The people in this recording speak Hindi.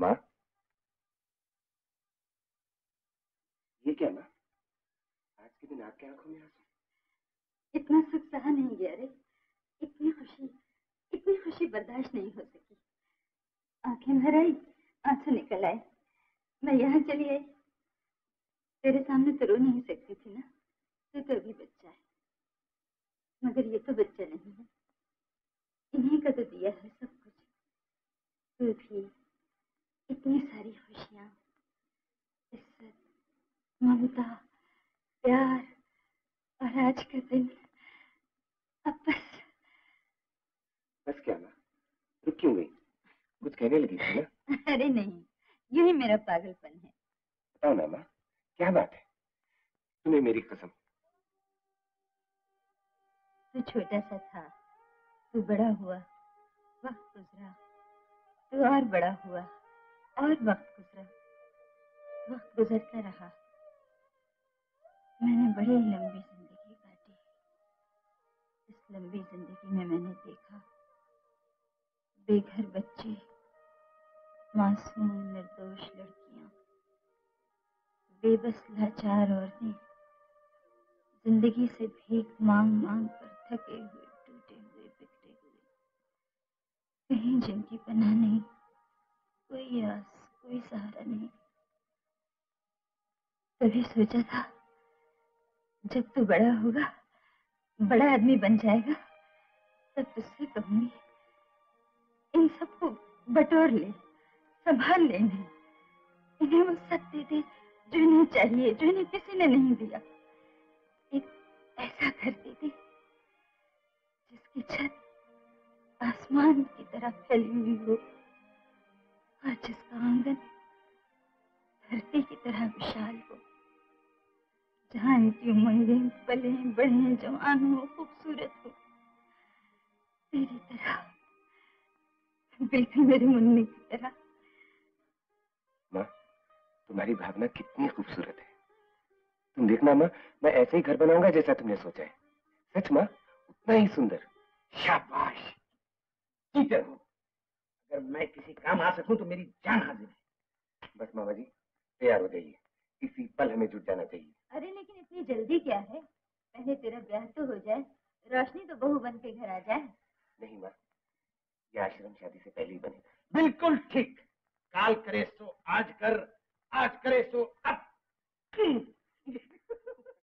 माँ? ये क्या माँ? आज के दिन आपके आँखों में आँसू। इतना सुख सहा नहीं गया रे। इतनी खुशी इतनी खुशी बर्दाश्त नहीं हो सकी। आँखें भर आई, आँसू निकल आए। मैं यहाँ चली आई। तेरे सामने तो रो नहीं सकती थी ना। तू तो अभी बच्चा है। मगर ये तो बच्चा नहीं है। इन्हीं का तो दिया है सब कुछ। तू भी ममता प्यार और आज का दिन। अब बस। बस क्या माँ रुक क्यों गई? कुछ कहने लगी थी ना? अरे नहीं यू ही मेरा पागलपन है। बताओ ना माँ क्या बात है? तुम्हें मेरी कसम। तू छोटा सा था तू बड़ा हुआ वक्त गुजरा तू और बड़ा हुआ और वक्त गुजरा वक्त गुजरता रहा। मैंने बड़ी लंबी ज़िंदगी काटी इस लंबी ज़िंदगी में मैंने देखा, बेघर बच्चे, मासूम, निर्दोष लड़कियाँ, बेबस, लाचार औरतें, ज़िंदगी से भीख मांग मांग कर थके हुए, टूटे हुए, बिखरे हुए। कहीं जिनकी पना नहीं, कोई आस, कोई सहारा नहीं। तभी सोचा था जब तू बड़ा होगा, बड़ा आदमी बन जाएगा, तब तुझसे कहूँगी इन सबको बटोर ले, संभाल ले इन्हें इन्हें वो सब दे दे जो इन्हें चाहिए, जो इन्हें किसी ने नहीं दिया। एक ऐसा घर दे दे जिसकी छत आसमान की तरह फैली हुई हो और जिसका आँगन धरती की तरह विशाल जहाँ इनकी उमंगें पले बढ़े, जवान हो, खूबसूरत हो। तेरी तरह बिल्कुल मेरी मुन्नी की तरह। माँ, तुम्हारी भावना कितनी खूबसूरत है। तुम देखना माँ, मैं ऐसे ही घर बनाऊँगा जैसा तुमने सोचा है। सच माँ, उतना ही सुंदर। शाबाश। टीचर हो अगर मैं किसी काम आ सकूँ तो मेरी जान हाजिर है। बस मामा जी, तैयार हो जाइए। इसी पल हमें जुट जाना चाहिए। जल्दी क्या है? पहले तेरा ब्याह तो हो जाए, रोशनी तो बहू बन के घर आ जाए। नहीं माँ, ये आश्रम शादी से पहले ही बनेगा बिल्कुल ठीक। काल करे सो, आज कर, आज करे सो, अब।